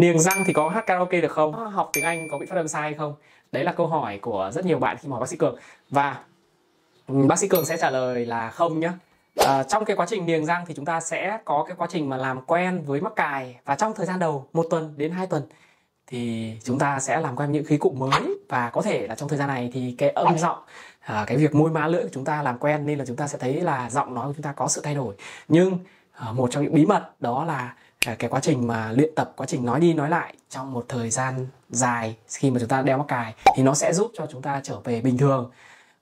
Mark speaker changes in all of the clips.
Speaker 1: niềng răng thì có hát karaoke được không? Ờ, học tiếng anh có bị phát âm sai không? Đấy là câu hỏi của rất nhiều bạn khi mà hỏi bác sĩ cường. Và ừ, bác sĩ cường sẽ trả lời là không nhé à, ờ, trong cái quá trình niềng răng thì chúng ta sẽ có cái quá trình mà làm quen với mắc cài. Và trong thời gian đầu một tuần đến 2 tuần thì chúng ta sẽ làm quen những khí cụ mới. Và có thể là trong thời gian này thì cái âm giọng à, cái việc môi má lưỡi của chúng ta làm quen nên là chúng ta sẽ thấy là giọng nói của chúng ta có sự thay đổi. Nhưng à, một trong những bí mật đó là cái quá trình mà luyện tập quá trình nói đi nói lại trong một thời gian dài khi mà chúng ta đeo mắc cài thì nó sẽ giúp cho chúng ta trở về bình thường.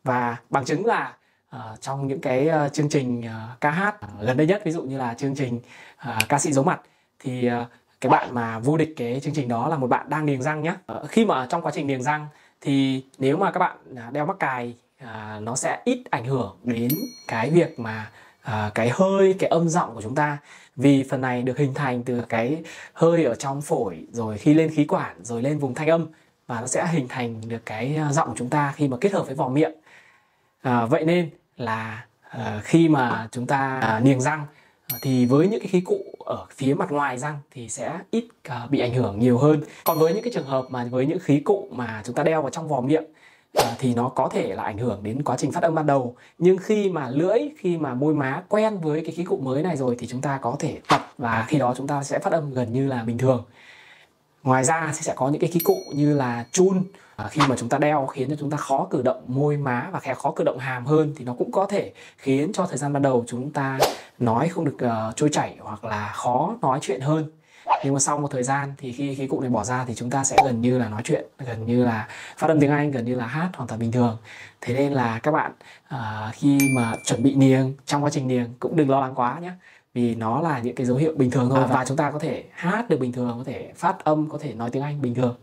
Speaker 1: Và bằng chứng là uh, trong những cái uh, chương trình uh, ca hát uh, gần đây nhất ví dụ như là chương trình uh, ca sĩ giấu mặt thì uh, cái bạn mà vô địch cái chương trình đó là một bạn đang niềng răng nhé uh, khi mà trong quá trình niềng răng thì nếu mà các bạn à, đeo mắc cài uh, nó sẽ ít ảnh hưởng đến cái việc mà À, cái hơi cái âm giọng của chúng ta. Vì phần này được hình thành từ cái hơi ở trong phổi rồi khi lên khí quản rồi lên vùng thanh âm và nó sẽ hình thành được cái à, giọng của chúng ta khi mà kết hợp với vỏ miệng. À, vậy nên là à, khi mà chúng ta à, niềng răng thì với những cái khí cụ ở phía mặt ngoài răng thì sẽ ít à, bị ảnh hưởng nhiều hơn. Còn với những cái trường hợp mà với những khí cụ mà chúng ta đeo vào trong vỏ miệng Ờ, thì nó có thể là ảnh hưởng đến quá trình phát âm ban đầu. Nhưng khi mà lưỡi khi mà môi má quen với cái khí cụ mới này rồi thì chúng ta có thể tập và khi đó chúng ta sẽ phát âm gần như là bình thường. Ngoài ra sẽ có những cái khí cụ như là chun. Ờ, khi mà chúng ta đeo khiến cho chúng ta khó cử động môi má và khó cử động hàm hơn thì nó cũng có thể khiến cho thời gian ban đầu chúng ta nói không được uh, trôi chảy hoặc là khó nói chuyện hơn nhưng mà sau một thời gian thì khi khí cụ này bỏ ra thì chúng ta sẽ gần như là nói chuyện gần như là phát âm tiếng anh gần như là hát hoàn toàn bình thường. Thế nên là các bạn uh, khi mà chuẩn bị niềng trong quá trình niềng cũng đừng lo lắng quá nhé vì nó là những cái dấu hiệu bình thường thôi à, và chúng ta có thể hát được bình thường có thể phát âm có thể nói tiếng anh bình thường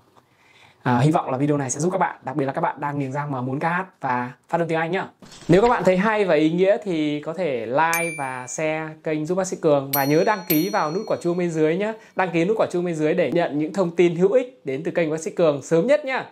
Speaker 1: À, hy vọng là video này sẽ giúp các bạn, đặc biệt là các bạn đang niềng răng mà muốn ca hát và phát âm tiếng Anh nhá. Nếu các bạn thấy hay và ý nghĩa thì có thể like và share kênh giúp bác sĩ Cường và nhớ đăng ký vào nút quả chuông bên dưới nhé. Đăng ký nút quả chuông bên dưới để nhận những thông tin hữu ích đến từ kênh bác sĩ Cường sớm nhất nhá.